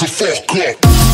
the fuck up.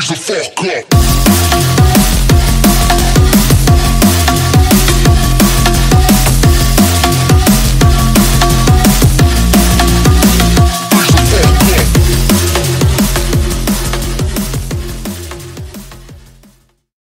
raise the fuck up.